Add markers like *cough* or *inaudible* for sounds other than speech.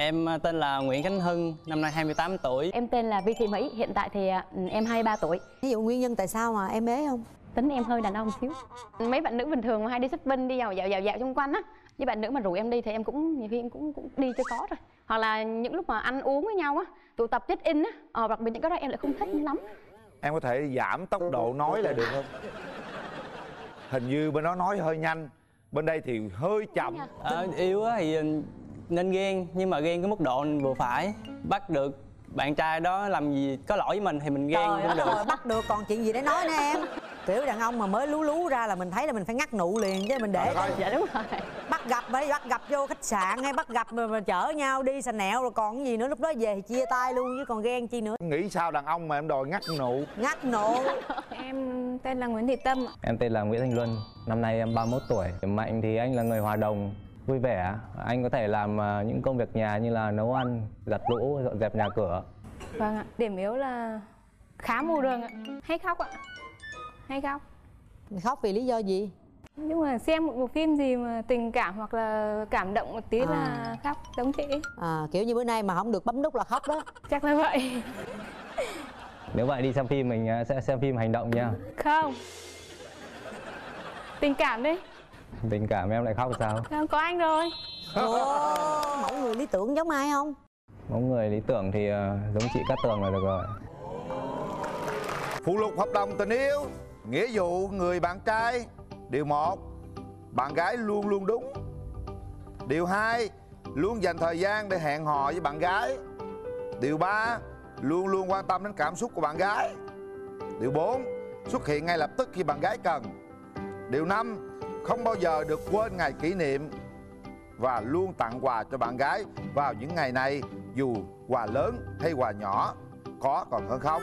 Em à, tên là Nguyễn Khánh Hưng, năm nay 28 tuổi. Em tên là Vi Thị Mỹ, hiện tại thì à, em 23 tuổi. ví dụ nguyên nhân tại sao mà em ế không Tính em hơi đàn ông xíu. Mấy bạn nữ bình thường mà hay đi shopping đi dạo dạo dạo dạo xung quanh á, với bạn nữ mà rủ em đi thì em cũng nhiều khi em cũng, cũng đi cho có thôi. Hoặc là những lúc mà ăn uống với nhau á, tụ tập check in á, ờ, đặc biệt những cái đó em lại không thích lắm. em có thể giảm tốc độ nói lại được không hình như bên đó nói hơi nhanh bên đây thì hơi chậm Ờ, yêu á thì nên ghen, nhưng mà ghen cái mức độ vừa phải. Bắt được bạn trai đó làm gì có lỗi với mình thì mình ghen trời cũng được. rồi bắt được còn chuyện gì để nói nữa em kiểu đàn ông mà mới lú lú ra là mình thấy là mình phải ngắt nụ liền chứ mình để Dạ đúng rồi. bắt gặp phải bắt gặp vô khách sạn hay bắt gặp mà, mà chở nhau đi xà nẹo rồi còn cái gì nữa lúc đó về thì chia tay luôn chứ còn ghen chi nữa nghĩ sao đàn ông mà em đòi ngắt nụ ngắt nụ Em tên là Nguyễn Thị Tâm ạ. Em tên là Nguyễn Thành Luân, năm nay em 31 tuổi. Mạnh thì anh là người hòa đồng, vui vẻ. Anh có thể làm à, những công việc nhà như là nấu ăn, giặt lũ, dọn dẹp nhà cửa. Vâng ạ. Điểm yếu là khá mù đường ạ. Hay khóc ạ. Hay khóc. khóc vì lý do gì Nhưng mà xem một bộ phim gì mà tình cảm hoặc là cảm động một tí À. là khóc giống chị. à, kiểu như bữa nay mà không được bấm nút là khóc đó Chắc là vậy. Nếu vậy đi xem phim mình à, sẽ xem phim hành động nha. Không. Tình cảm đi. *laughs* Tình cảm em lại khóc sao? Không, có anh rồi. Ồ, mẫu người lý tưởng giống ai không Mẫu người lý tưởng thì à, giống chị Cát Tường là được rồi. phụ lục hợp đồng tình yêu nghĩa vụ người bạn trai điều một bạn gái luôn luôn đúng điều hai luôn dành thời gian để hẹn hò với bạn gái điều ba luôn luôn quan tâm đến cảm xúc của bạn gái điều bốn xuất hiện ngay lập tức khi bạn gái cần điều năm không bao giờ được quên ngày kỷ niệm và luôn tặng quà cho bạn gái vào những ngày này, dù quà lớn hay quà nhỏ có còn hơn không.